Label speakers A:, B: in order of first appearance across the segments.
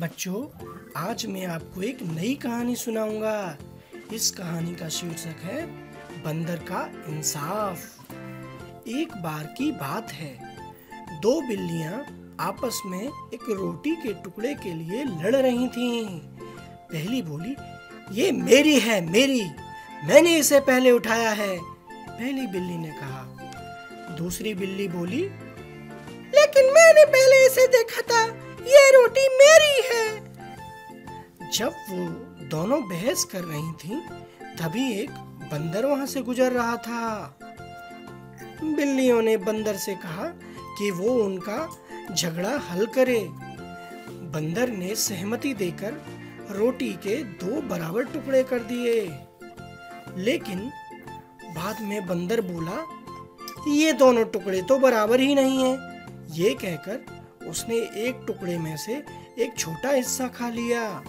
A: बच्चों, आज मैं आपको एक नई कहानी सुनाऊँगा। इस कहानी का शीर्षक है, बंदर का इंसाफ। एक बार की बात है। दो बिल्लियाँ आपस में एक रोटी के टुकड़े के लिए लड़ रही थीं। पहली बोली, ये मेरी है, मेरी। मैंने इसे पहले उठाया है। पहली बिल्ली ने कहा। दूसरी बिल्ली बोली, लेकिन मैंने पहले इसे देखा जब वो दोनों बहस कर रही थीं, तभी एक बंदर वहाँ से गुजर रहा था। बिल्लियों ने बंदर से कहा कि वो उनका झगड़ा हल करे। बंदर ने सहमति देकर रोटी के दो बराबर टुकड़े कर दिए। लेकिन बाद में बंदर बोला ये दोनों टुकड़े तो बराबर ही नहीं हैं। ये कहकर उसने एक टुकड़े में से एक छोटा हिस्सा खा लिया।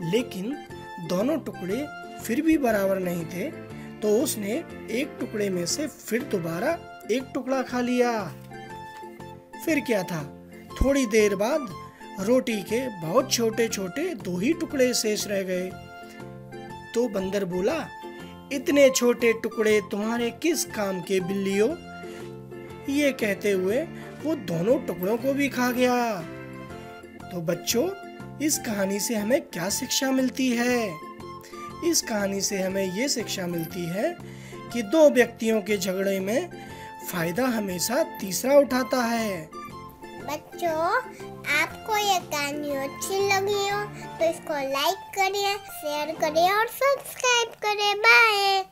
A: लेकिन दोनों टुकड़े फिर भी बराबर नहीं थे तो उसने एक टुकड़े में से फिर दोबारा एक टुकड़ा खा लिया। फिर क्या था? थोड़ी देर बाद रोटी के बहुत छोटे छोटे दो ही टुकड़े शेष रह गए। तो बंदर बोला, इतने छोटे टुकड़े तुम्हारे किस काम के बिल्लियों? ये कहते हुए वो दोनों टुकड़ों को भी खा गया। तो बच्चों इस कहानी से हमें क्या शिक्षा मिलती है? इस कहानी से हमें ये शिक्षा मिलती है कि दो व्यक्तियों के झगड़े में फ़ायदा हमेशा तीसरा उठाता है।
B: बच्चों, आपको ये कहानी अच्छी लगी हो तो इसको लाइक करिए शेयर करिए और सब्सक्राइब करिए। बाय